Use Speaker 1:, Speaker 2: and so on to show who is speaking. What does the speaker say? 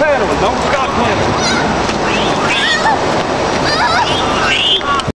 Speaker 1: panels, don't